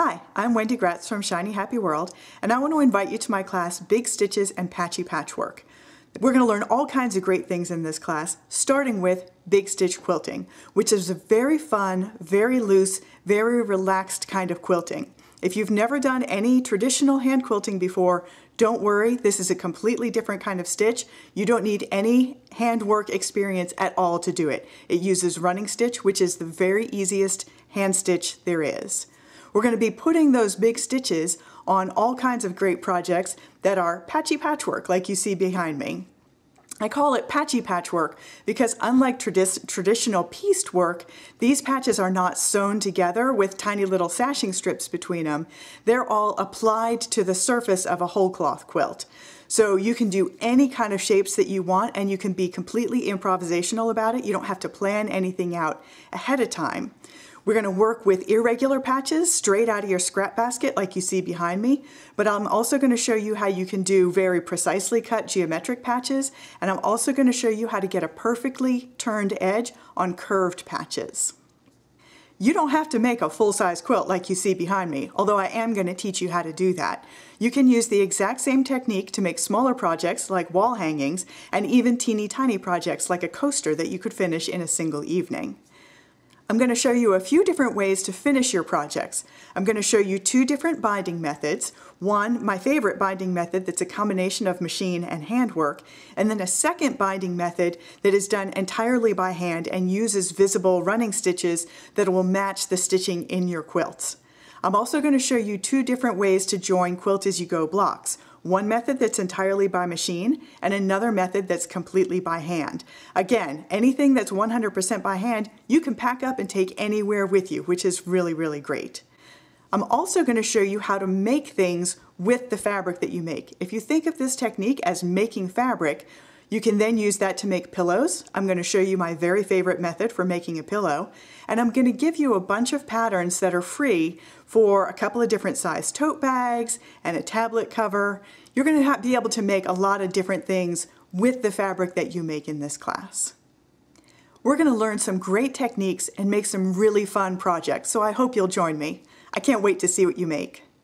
Hi, I'm Wendi Gratz from Shiny Happy World, and I want to invite you to my class, Big Stitches and Patchy Patchwork. We're going to learn all kinds of great things in this class, starting with Big Stitch quilting, which is a very fun, very loose, very relaxed kind of quilting. If you've never done any traditional hand quilting before, don't worry, this is a completely different kind of stitch. You don't need any handwork experience at all to do it. It uses running stitch, which is the very easiest hand stitch there is. We're going to be putting those big stitches on all kinds of great projects that are patchy patchwork like you see behind me. I call it patchy patchwork because unlike tradi traditional pieced work, these patches are not sewn together with tiny little sashing strips between them. They're all applied to the surface of a whole cloth quilt. So you can do any kind of shapes that you want and you can be completely improvisational about it. You don't have to plan anything out ahead of time. We're going to work with irregular patches straight out of your scrap basket like you see behind me, but I'm also going to show you how you can do very precisely cut geometric patches, and I'm also going to show you how to get a perfectly turned edge on curved patches. You don't have to make a full-size quilt like you see behind me, although I am going to teach you how to do that. You can use the exact same technique to make smaller projects like wall hangings and even teeny tiny projects like a coaster that you could finish in a single evening. I'm going to show you a few different ways to finish your projects. I'm going to show you two different binding methods. One, my favorite binding method that's a combination of machine and handwork, and then a second binding method that is done entirely by hand and uses visible running stitches that will match the stitching in your quilts. I'm also going to show you two different ways to join quilt as you go blocks. One method that's entirely by machine and another method that's completely by hand. Again, anything that's 100% by hand, you can pack up and take anywhere with you, which is really, really great. I'm also going to show you how to make things with the fabric that you make. If you think of this technique as making fabric, you can then use that to make pillows. I'm going to show you my very favorite method for making a pillow. And I'm going to give you a bunch of patterns that are free for a couple of different size tote bags and a tablet cover. You're going to be able to make a lot of different things with the fabric that you make in this class. We're going to learn some great techniques and make some really fun projects, so I hope you'll join me. I can't wait to see what you make.